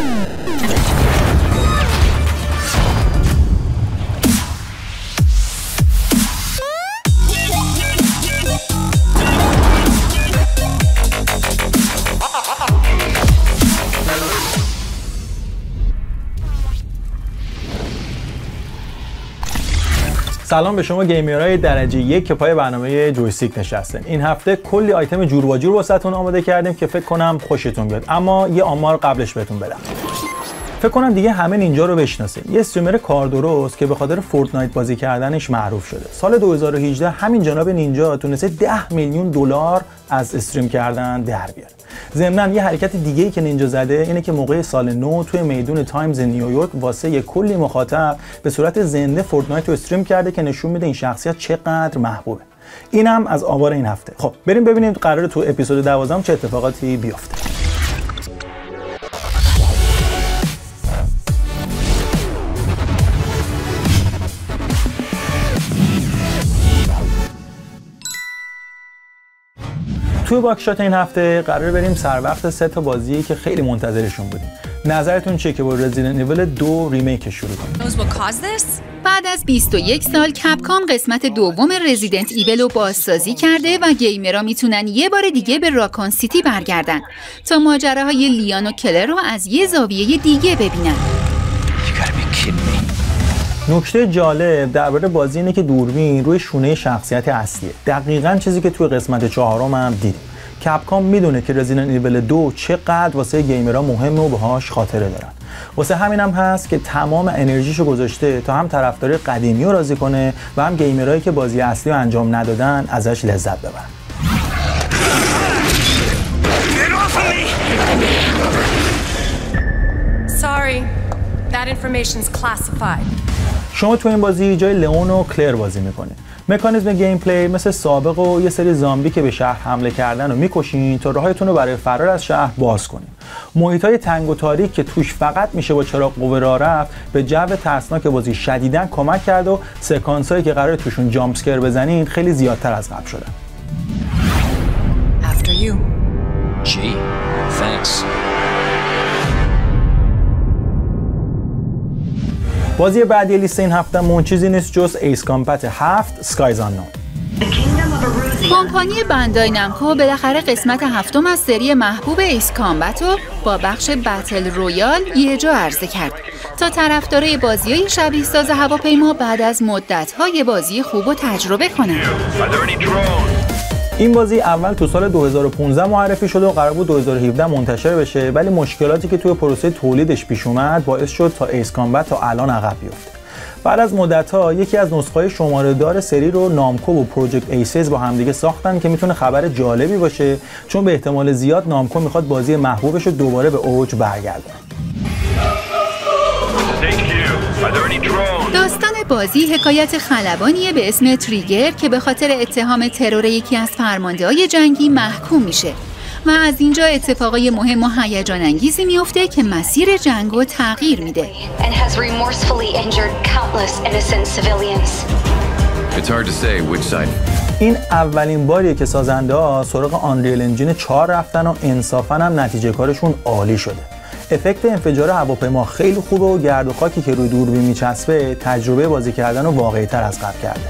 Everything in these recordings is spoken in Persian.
Hmm. سلام به شما گیمرهای درجه یک که پای برنامه جویستیک نشستین. این هفته کلی آیتم جور و جور واسهتون آماده کردیم که فکر کنم خوشتون بیاد. اما یه آمار قبلش بهتون بدم. فکر کنم دیگه همه نینجا رو بشناسین. یه streamer کار درست که به خاطر Fortnite بازی کردنش معروف شده. سال 2018 همین جناب نینجا تونسته 10 میلیون دلار از stream کردن در بیاره. ضمنا یه حرکت دیگه ای که نینجا زده اینه که موقع سال نو توی میدون تایمز نیویورک واسه یه کلی مخاطب به صورت زنده Fortnite رو stream کرده که نشون میده این شخصیت چقدر محبوبه. اینم از آوار این هفته. خب بریم ببینیم قرار تو اپیزود 12 چه اتفاقاتی بیفته. توی Buckshot این هفته قرار بریم سر وقت سه تا بازی که خیلی منتظرشون بودیم. نظرتون چیه که با Resident Evil دو remake شروع کنیم؟ بعد از 21 سال Capcom قسمت دوم Resident Evil رو بازسازی کرده و gamer ها می‌تونن یه بار دیگه به Raccoon City برگردن تا ماجراهای Leon و Claire رو از یه زاویه دیگه ببینن. نکته جالب درباره بازی اینه که دوربین روی شونه شخصیت اصلیه. دقیقا چیزی که توی قسمت چهارم هم دیدیم. کپکام می‌دونه که رزیدنت ایول دو چقدر واسه گیمرها مهمه و باهاش خاطره دارن. واسه همین هم هست که تمام انرژیشو گذاشته تا هم طرفدار قدیمی رو راضی کنه و هم گیمرهایی که بازی اصلی رو انجام ندادن ازش لذت ببرن. That information's classified. شما تو این بازی جای لئون و کلر بازی می‌کنید مکانیزم gameplay مثل سابق و یه سری زامبی که به شهر حمله کردن رو می‌کشین تا راهتون رو برای فرار از شهر باز کنین. محیط های تنگ و تاریک که توش فقط میشه با چراغ قوه راه رفت به جو ترسناک بازی شدیدا کمک کرد و سکانس هایی که قرار توشون jump scare بزنین خیلی زیادتر از قبل شدن. After you. Gee, بازی بعدی لیست این هفته مون چیزی نیست جز Ace Combat هفت Skies آنون کمپانی Bandai Namco بالاخره قسمت هفتم از سری محبوب Ace Combat رو با بخش battle royale یه جا عرضه کرد. تا طرفدارای بازی های شبیه ساز هواپیما بعد از مدت های بازی خوب و تجربه کنند. این بازی اول تو سال 2015 معرفی شده و قرار بود 2017 منتشر بشه ولی مشکلاتی که توی پروسه تولیدش پیش اومد باعث شد تا Ace Combat تا الان عقب بیفته. بعد از مدت ها یکی از نسخه شماره دار سری رو نامکو و پروژکت ایسز با همدیگه ساختن که می‌تونه خبر جالبی باشه چون به احتمال زیاد نامکو می‌خواد بازی محبوبش رو دوباره به اوج برگردونه. بازی حکایت خلبانیه به اسم تریگر که به خاطر اتهام ترور یکی از فرمانده جنگی محکوم میشه و از اینجا اتفاقای مهم و هیجان انگیزی میفته که مسیر جنگ رو تغییر میده. این اولین باریه که سازنده ها سراغ آنریل انجین 4 رفتن و انصافا هم نتیجه کارشون عالی شده. افکت انفجار هواپیما خیلی خوبه و گرد و خاکی که روی دوربین میچسبه تجربه بازی کردن رو واقعی تر از قبل کرده.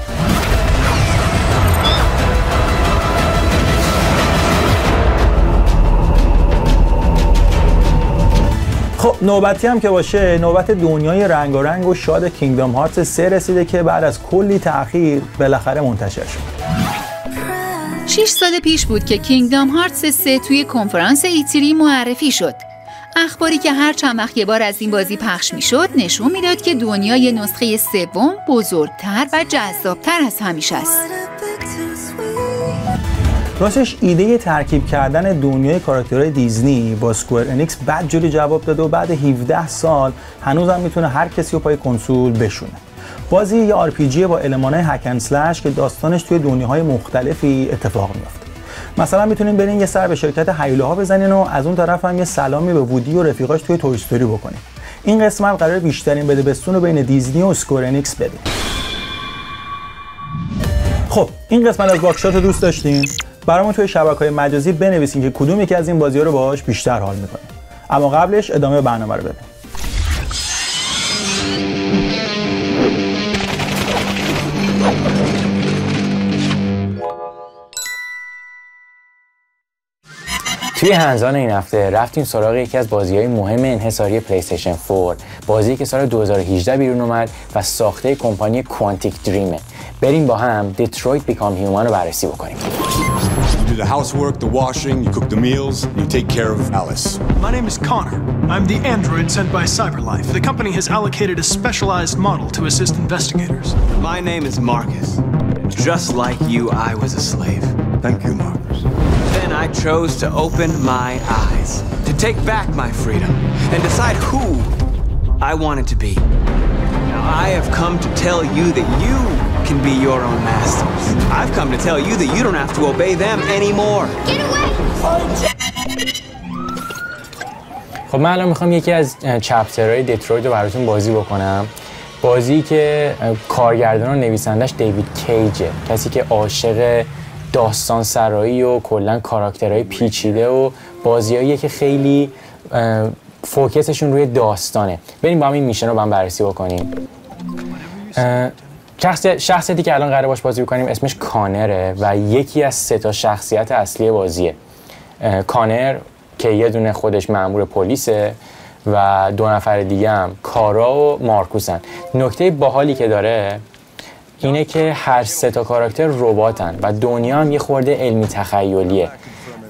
خب نوبتی هم که باشه نوبت دنیای رنگارنگ و شاد کینگدام هارتس 3 رسیده که بعد از کلی تأخیر بالاخره منتشر شد. 6 سال پیش بود که Kingdom Hearts 3 توی کنفرانس E3 معرفی شد. اخباری که هر چند وقت یه بار از این بازی پخش می‌شد نشون می‌داد که دنیای نسخه سوم بزرگتر و جذابتر از همیشه است. راستش ایده ترکیب کردن دنیای کاراکترهای دیزنی با Square Enix بد جوری جواب داده و بعد 17 سال هنوزم می‌تونه هر کسی رو پای کنسول بشونه. بازی یه RPG با المانای hack and slash که داستانش توی دنیاهای مختلفی اتفاق میفته مثلا می‌تونین برین یه سر به شرکت هیولاها بزنین و از اون طرف هم یه سلامی به Woody و رفیقاش توی Toy Story بکنین. این قسمت قرار بیشترین بده بستون رو بین دیزنی و Square Enix بده. خب این قسمت از Buckshot دوست داشتین؟ برامون توی شبکه‌های مجازی بنویسین که کدوم یکی از این بازی‌ها رو باهاش بیشتر حال می‌کنین اما قبلش ادامه برنامه رو ببینیم. توی Hands-on این هفته رفتیم سراغ یکی از بازی های مهم انحصاری PlayStation 4 بازی که سال 2018 بیرون اومد و ساخته کمپانی Quantic Dream ه بریم با هم Detroit Become Human رو بررسی بکنیم You do the housework, the washing, you cook the meals, and you take care of Alice. My name is Connor. I'm the android sent by CyberLife. The company has allocated a specialized model to assist investigators. My name is Marcus. Just like you, I was a slave. Thank you, Marcus. Then I chose to open my eyes, to take back my freedom, and decide who I wanted to be. Now I have come to tell you that you can be your own masters. I've come to tell you that you don't have to obey them anymore. خب من الان میخوام یکی از چپترهای دیترویت رو براتون بازی بکنم بازی که کارگردان و نویسندش دیوید کیجه کسی که عاشق داستان سرایی و کلا کاراکترهای پیچیده و بازیایی که خیلی فوکسشون روی داستانه. بریم با هم این میشن رو با هم بررسی بکنیم. شخص شخصیتی که الان قرار باش بازی بکنیم اسمش کانره و یکی از سه تا شخصیت اصلی بازیه. کانر که یه دونه خودش مأمور پلیسه و دو نفر دیگه هم کارا و مارکوسن. نکته باحالی که داره اینه که هر سه تا کاراکتر رباتن و دنیا هم یه خورده علمی تخیلیه.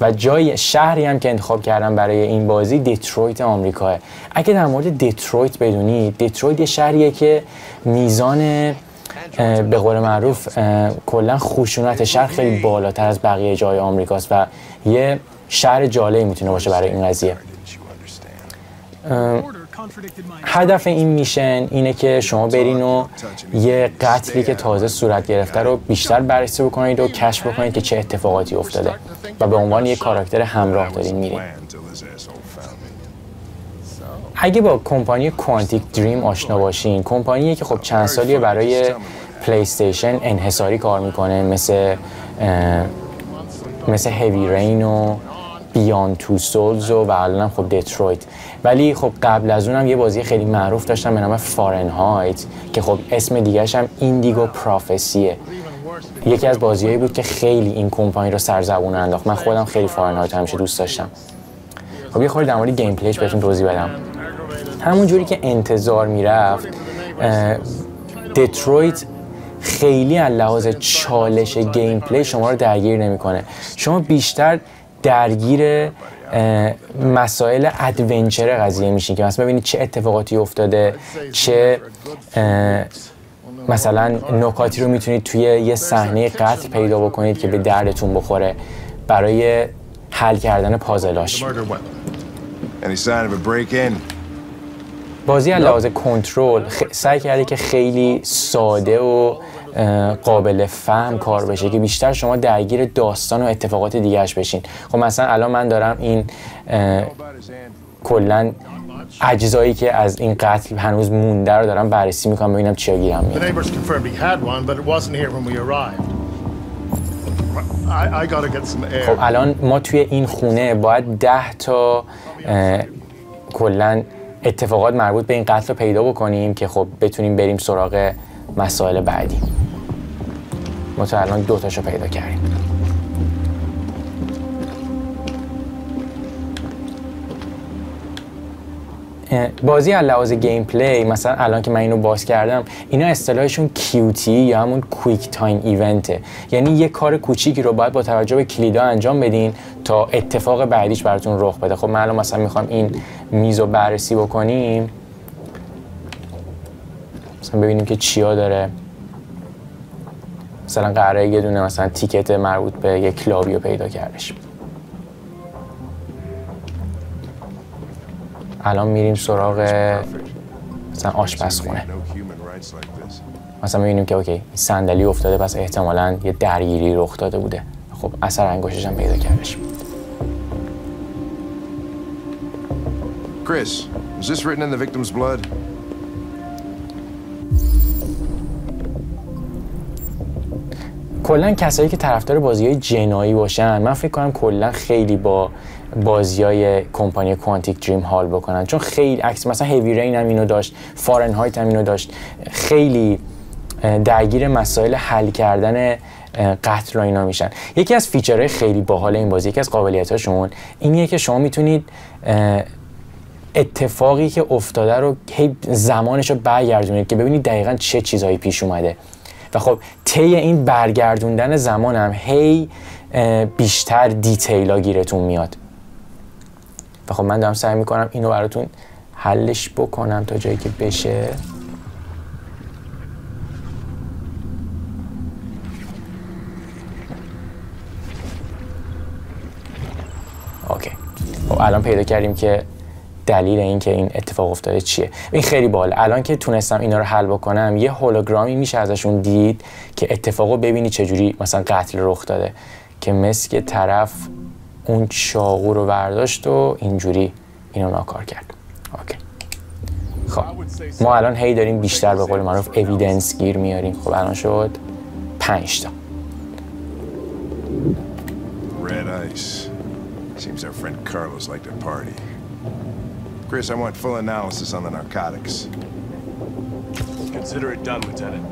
و جای شهری هم که انتخاب کردم برای این بازی دیترویت آمریکاه. اگه در مورد دیترویت بدونی دیترویت یه شهریه که میزان به قول معروف کلا خشونت شهر خیلی بالاتر از بقیه جای آمریکاست و یه شهر جالبی می‌تونه باشه برای این قضیه. هدف این میشن اینه که شما برین و یه قتلی که تازه صورت گرفته رو بیشتر بررسی بکنید و کشف بکنید که چه اتفاقاتی افتاده و به عنوان یه کاراکتر همراه دارین میرین. اگه با کمپانی کوانتیک دریم آشنا باشین کمپانیه که خب چند سالیه برای پلی استیشن انحصاری کار می‌کنه مثل مثل Heavy Rain و Beyond Two Souls و الان خب Detroit ولی خب قبل از اونم یه بازی خیلی معروف داشتم به نام Fahrenheit که خب اسم دیگهش هم Indigo Prophecy ه یکی از بازیهایی بود که خیلی این کمپانی رو سرزبون انداخت. من خودم خیلی Fahrenheit همیشه دوست داشتم. خب یه خورده در مورد gameplay ش بهتون توضیح بدم. همون جوری که انتظار می‌رفت Detroit خیلی از لحاظ چالش gameplay شما رو درگیر نمی‌کنه. شما بیشتر درگیر مسائل adventure قضیه میشین که مثلا ببینید چه اتفاقاتی افتاده چه مثلا نکاتی رو می‌تونید توی یه صحنه قتل پیدا بکنید که به دردتون بخوره برای حل کردن پازلاش بازی از لحاظ کنترل سعی کرده که خیلی ساده و قابل فهم کار بشه که بیشتر شما درگیر داستان و اتفاقات دیگهش بشین. خب مثلا الان من دارم این کلا اجزایی که از این قتل هنوز مونده رو دارم بررسی می‌کنم ببینم چیا گیرم میاد. خب الان ما توی این خونه باید ده تا کلا اتفاقات مربوط به این قتل رو پیدا بکنیم که خب بتونیم بریم سراغ مسائل بعدی. ما تا الان دو تاشو پیدا کردیم. بازی از لحاظ gameplay مثلا الان که من اینو باز کردم اینا اصطلاحشون QTE یا همون quick time event ه یعنی یه کار کوچیکی رو باید با توجه به کلیدا انجام بدین تا اتفاق بعدیش براتون رخ بده. خب الان مثلا می‌خوام این میز رو بررسی بکنیم. مثلا ببینیم که چیا داره. مثلا قراره یه دونه مثلا تیکت مربوط به یک رو پیدا کردش. الان میریم سراغ مثلا آشپزخونه. مثلا می‌بینیم که اوکی صندلی افتاده پس احتمالا یه درگیری رخ داده بوده. خب اثر انگشتش هم پیدا کردش. Chris, is this written in the victim's blood? کلا کسایی که طرفدار بازی های جنایی باشن من فکر کنم کلا خیلی با بازی های کمپانی کوانتیک دریم حال بکنن. چون خیلی عکس مثلا هیوی رین هم اینو داشت فارنهایت هم اینو داشت. خیلی درگیر مسائل حل کردن قتل و اینا میشن. یکی از فیچرهای خیلی باحال این بازی یکی از قابلیت هاشون اینیه که شما می‌تونید اتفاقی که افتاده رو زمانش رو برگردونید که ببینید دقیقا چه چیزهایی پیش اومده. و خب طی این برگردوندن زمان هم هی بیشتر دیتیلا گیرتون میاد. و خب من دارم سعی می‌کنم اینو براتون حلش بکنم تا جایی که بشه. اوکی. خب الان پیدا کردیم که دلیل این که این اتفاق افتاده چیه؟ این خیلی باحال الان که تونستم اینا رو حل بکنم یه هولوگرامی میشه ازشون دید که اتفاقو ببینی چجوری مثلا قتل رخ داده. که مثل طرف اون چاقو رو برداشت و اینجوری اینو ناکار کرد. اوکی. خب. ما الان هی داریم بیشتر به قول معروف اویدنس گیر میاریم. خب الان شد پنج تا. Red ice. Seems our friend Carlos liked to party. Chris, I want full analysis on the narcotics. Consider it done, Lieutenant.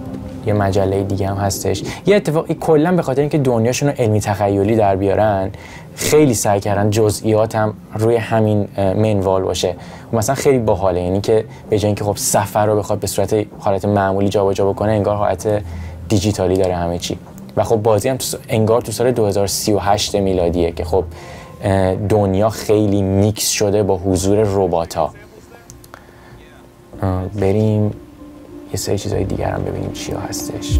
یه مجله دیگه هم هستش یه اتفاقی کلا به خاطر اینکه دنیاشون رو علمی تخیلی در بیارن خیلی سعی کردن جزئیات هم روی همین منوال باشه و مثلا خیلی باحاله یعنی که به جای اینکه خب سفر رو بخواد به صورت حالت معمولی جابجا بکنه انگار حالت دیجیتالی داره همه چی و خب بازی هم تو س- انگار تو سال 2038 میلادیه که خب دنیا خیلی میکس شده با حضور ربات ها بریم یه سری چیزهای دیگر هم ببینیم چیا هستش.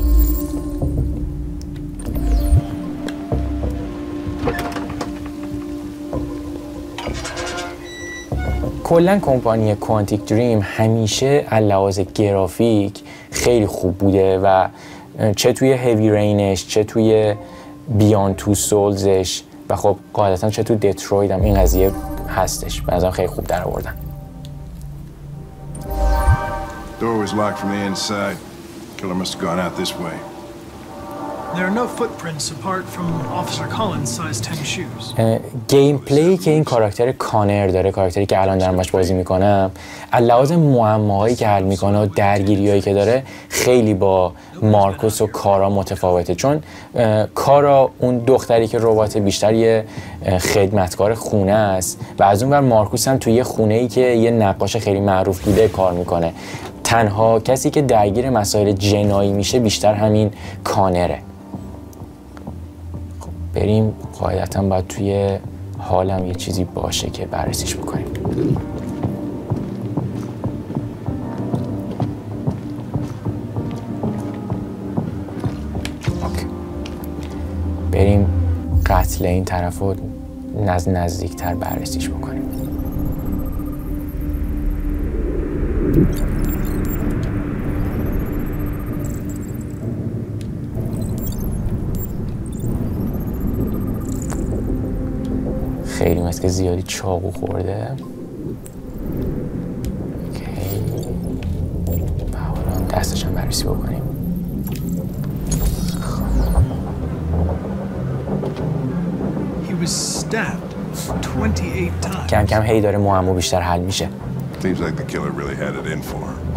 کلا کمپانی کوانتیک دریم همیشه لحاظ گرافیک خیلی خوب بوده و چه توی هیوی رینش چه توی بیان تو سولزش و خب قاعدتا چه تو دتروید هم این قضیه هستش به نظرم خیلی خوب در آوردن Door was locked from the inside. Killer must have gone out this way. gameplay که این کاراکتر کانر داره کاراکتری که الان دارم باش بازی می‌کنم از لحاظ معماهایی که حل می‌کنه و درگیریایی که داره خیلی با مارکوس و کارا متفاوته. چون کارا اون دختری که ربات بیشتر یه خدمتکار خونه است و از اون ور مارکوس هم توی یه خونه ای که یه نقاش خیلی معروف بوده کار می‌کنه. تنها کسی که درگیر مسائل جنایی میشه بیشتر همین کانره. بریم قاعدتا باید توی حالم یه چیزی باشه که بررسیش بکنیم اوکی. بریم قتل این طرف رو نز نزدیکتر بررسیش بکنیم خیلی مثل که زیادی چاقو خورده اوکی و حالا دستش هم بررسی بکنیم He was stabbed 28 times. کم کم هی داره معما بیشتر حل میشه Seems like the killer really had it in for him.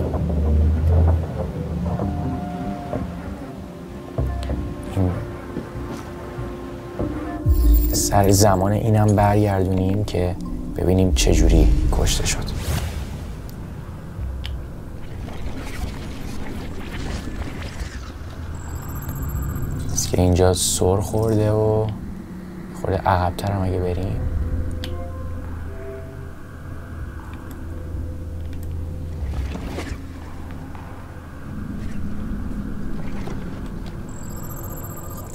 سر زمان اینم برگردونیم که ببینیم چجوری کشته شد. است که اینجا سر خورده و خورده عقبتر هم اگه بریم.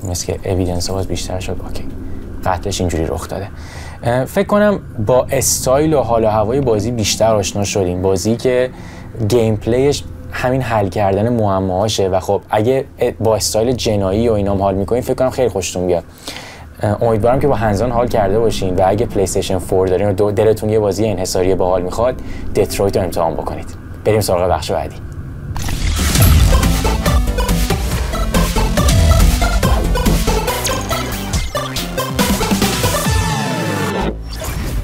مثل که evidence باز بیشتر شد. okay. قتلش اینجوری رخ داده. فکر کنم با استایل و حال و هوای بازی بیشتر آشنا شدیم. بازی که gameplay ش همین حل کردن معماهاشه و خب اگه با استایل جنایی و اینام حال می‌کنین فکر کنم خیلی خوشتون بیاد. امیدوارم که با hands-on حال کرده باشین و اگه PlayStation 4 دارین و دلتون یه بازی انحصاری باحال می‌خواد Detroit رو امتحان بکنید. بریم سراغ بخش بعدی.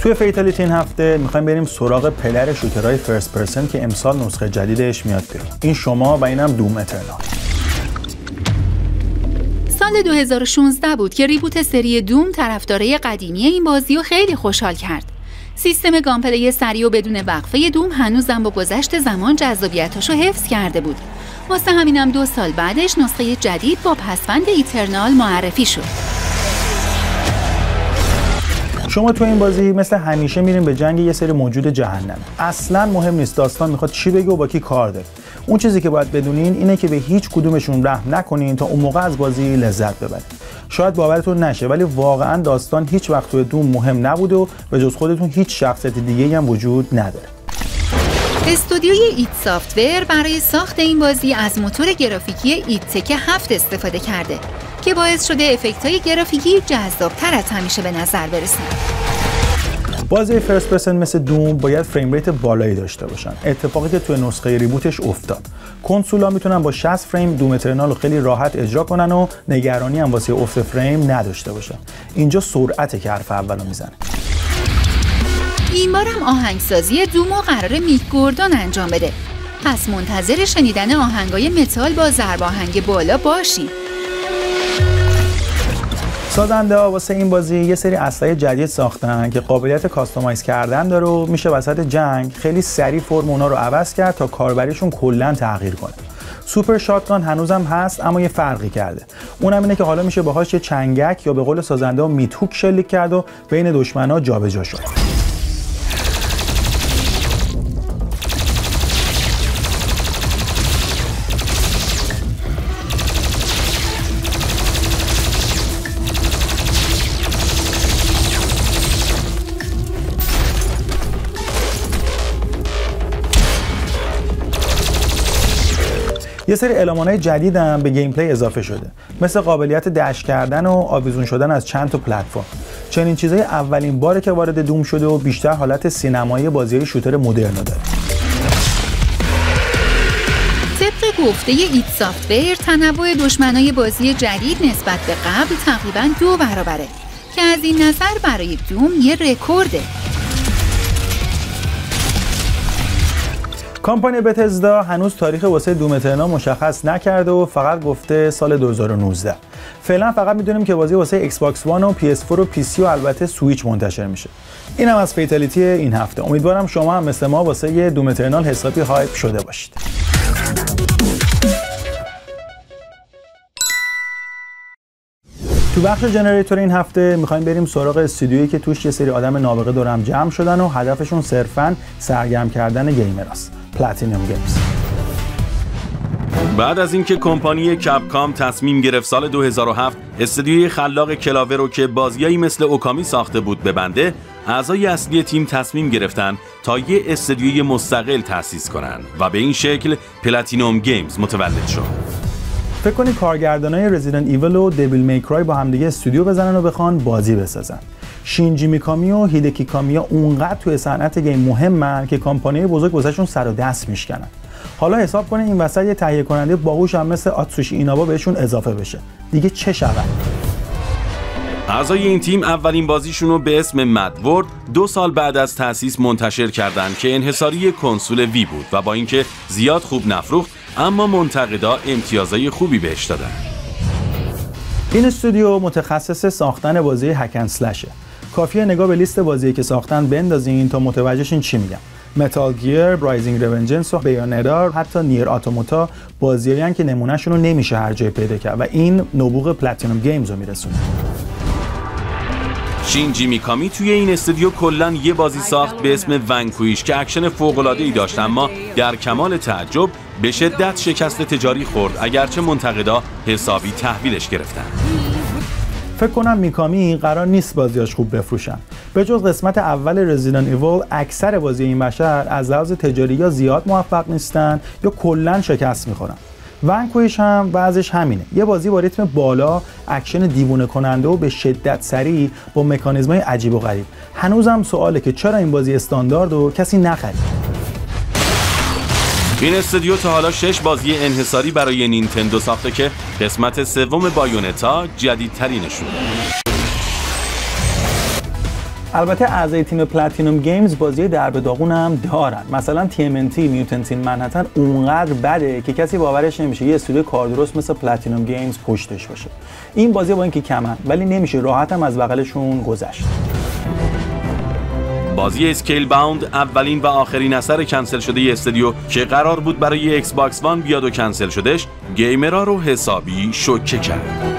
توی Fatality این هفته می‌خوایم بریم سراغ پدر shooter های first person که امسال نسخه جدیدش میاد بیرون این شما و اینم Doom Eternal سال 2016 بود که reboot سری Doom طرفدارای قدیمی این بازی رو خیلی خوشحال کرد. سیستم gameplay سریع و بدون وقفه Doom هنوزم با گذشت زمان جذابیتش رو حفظ کرده بود. واسه همینم دو سال بعدش نسخه جدید با پسوند Eternal معرفی شد. شما تو این بازی مثل همیشه میریم به جنگ یه سری موجود جهنم. اصلا مهم نیست داستان می‌خواد چی بگه و با کی کار داره. اون چیزی که باید بدونین اینه که به هیچ کدومشون رحم نکنین تا اون موقع از بازی لذت ببرید شاید باورتون نشه ولی واقعا داستان هیچ وقت تو دوم مهم نبوده و به جز خودتون هیچ شخصیت دیگه هم وجود نداره. استودیوی ایت سافتور برای ساخت این بازی از موتور گرافیکی ایت تک 7 استفاده کرده. که باعث شده افکت های گرافیکی جذابتر از همیشه به نظر برسن. بازی first person مثل Doom باید frame rate بالایی داشته باشن. اتفاقی که توی نسخه reboot ش افتاد. کنسولا می‌تونن با 60 فریم Doom Eternal رو خیلی راحت اجرا کنن و نگرانی هم واسه افت فریم نداشته باشن. اینجا سرعته که حرف اولو می‌زنه. این بارم آهنگسازی Doom و قراره Mick Gordon انجام بده. پس منتظر شنیدن آهنگای متال با ضرب آهنگ بالا باشیم سازنده ها واسه این بازی یه سری اسلحه جدید ساختن که قابلیت کاستومایز کردن داره و میشه وسط جنگ خیلی سریع فرم اونا رو عوض کرد تا کاربریشون کلا تغییر کنه. سوپر شاتگان هنوزم هست اما یه فرقی کرده. اونم اینه که حالا میشه باهاش یه چنگک یا به قول سازنده ها میتوک شلیک کرد و بین دشمنا جابجا شد. یه سری المانهای جدید به gameplay اضافه شده. مثل قابلیت dash کردن و آویزون شدن از چند تا پلتفرم. چنین چیزای اولین باره که وارد Doom شده و بیشتر حالت سینمایی بازی shooter مدرن داره. طبق گفته id Software تنوع دشمنای بازی جدید نسبت به قبل تقریبا دو برابره که از این نظر برای Doom یه رکورده. کمپانی Bethesda هنوز تاریخ واسه Doom Eternal مشخص نکرده و فقط گفته سال 2019 فعلا فقط می‌دونیم که بازی واسه Xbox One و PS4 و PC و البته سویچ منتشر میشه. اینم از Fatality این هفته. امیدوارم شما هم مثل ما واسه Doom Eternal حسابی hype شده باشید. تو بخش Generator این هفته می‌خوایم بریم سراغ استودیویی که توش یه سری آدم نابغه دور هم جمع شدن و هدفشون صرفا سرگرم کردن gamer است. Platinum Games بعد از اینکه کمپانی Capcom تصمیم گرفت سال 2007 استودیوی خلاق Clover رو که بازیایی مثل Okami ساخته بود ببنده اعضای اصلی تیم تصمیم گرفتن تا یه استودیوی مستقل تأسیس کنن و به این شکل Platinum Games متولد شد. فکر کنید کارگردانای Resident Evil و Devil May Cry با همدیگه استودیو بزنن و بخوان بازی بسازن. شینجی میکامی و هیدکی کامیا اونقدر توی صنعت game مهمن که کمپانی بزرگ واسهشون سر و دست میشکنن. حالا حساب کنید این وسط یه تهیه کننده باهوش هم مثل آتسوشی اینابا بهشون اضافه بشه. دیگه چه شود اعضای این تیم اولین بازیشون رو به اسم مدورد دو سال بعد از تأسیس منتشر کردند که انحصاری کنسول وی بود و با اینکه زیاد خوب نفروخت اما منتقدا امتیازهای خوبی بهش دادن. این استودیو متخصص ساختن بازی هکن سلشه کافیه نگاه به لیست بازی که ساختن بندازین تا متوجهشین چی میگم متال گیر، برایزینگ ریونجنس و بیانرار حتی نیر آتوموتا بازیایی که نمونهشون رو نمیشه هر جای پیدا کرد و این نبوغ پلاتینوم گیمز رو میرسونه. شینجی میکامی توی این استودیو کلا یه بازی ساخت به اسم ونکویش که اکشن فوق‌العاده‌ای داشت اما در کمال تعجب به شدت شکست تجاری خورد اگرچه منتقدا حسابی تحویلش گرفتن. فکر کنم میکامی قرار نیست بازیاش خوب بفروشن. به جز قسمت اول Resident Evil اکثر بازی این بشر از لحاظ تجاری یا زیاد موفق نیستن یا کلا شکست می‌خورن. Vanquish هم وضعش همینه. یه بازی با ریتم بالا اکشن دیوونه کننده و به شدت سریع با مکانیزمای عجیب و غریب. هنوزم سواله که چرا این بازی استاندارد رو کسی نخرید. این استودیو تا حالا شش بازی انحصاری برای نینتندو ساخته که قسمت سوم Bayonetta جدیدترینشون. البته اعضای تیم Platinum Games بازی درب داغون هم دارن. مثلا TMNT Mutants in Manhattan اونقدر بده که کسی باورش نمیشه یه استودیو کار درست مثل Platinum Games پشتش باشه. این بازی با اینکه کمن ولی نمیشه راحت هم از بغلشون گذشت. بازی Scalebound اولین و آخرین اثر کنسل شده ی استودیو که قرار بود برای Xbox One بیاد و کنسل شدش gamer ها رو حسابی شوکه کرد.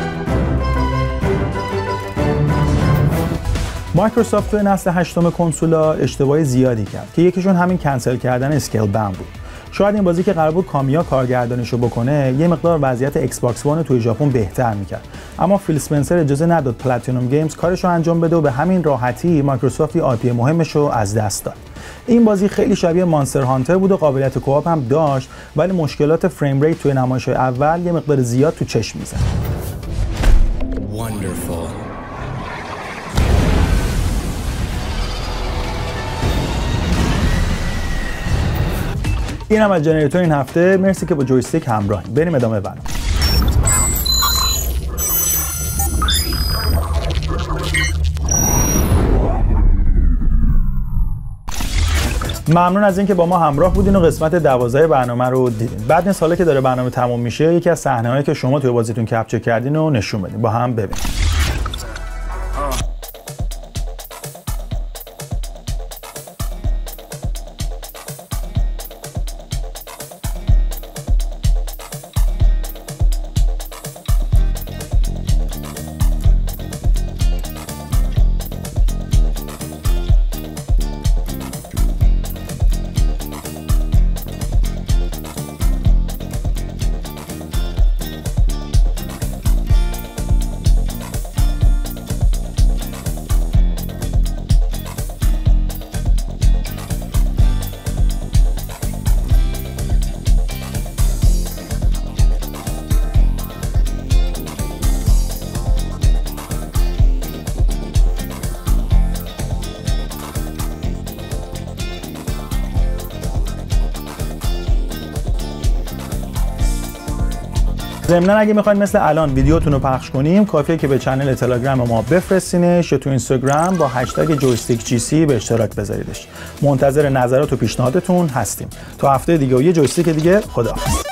مایکروسافت توی نسل هشتم کنسولا اشتباه زیادی کرد که یکیشون همین کنسل کردن Scalebound بود. شاید این بازی که قرار بود کامیا کارگردانیشو بکنه یه مقدار وضعیت Xbox One توی ژاپن بهتر می‌کرد. اما فیل اسپنسر اجازه نداد Platinum Games کارشو انجام بده و به همین راحتی Microsoft IP مهمش رو از دست داد. این بازی خیلی شبیه Monster Hunter بود و قابلیت co-op هم داشت ولی مشکلات frame rate توی نمایش اول یه مقدار زیاد تو چشم می‌زد. این هم از جنریتور این هفته. مرسی که با جویستیک همراهیم. بریم ادامه برنامه. ممنون از اینکه با ما همراه بودین و قسمت 12 برنامه رو دیدین. بعد این ساله که داره برنامه تموم میشه یکی از صحنه‌هایی که شما توی بازیتون کپچر کردین رو نشون بدین. با هم ببینیم. ضمنا اگه می‌خواین مثل الان ویدیوتون رو پخش کنیم کافیه که به چنل تلگرام ما بفرستینش یا تو اینستاگرام با هشتگ جویستیک جی سی به اشتراک بذاریدش. منتظر نظرات و پیشنهادتون هستیم. تا هفته دیگه و یه جویستیک دیگه خداحافظ.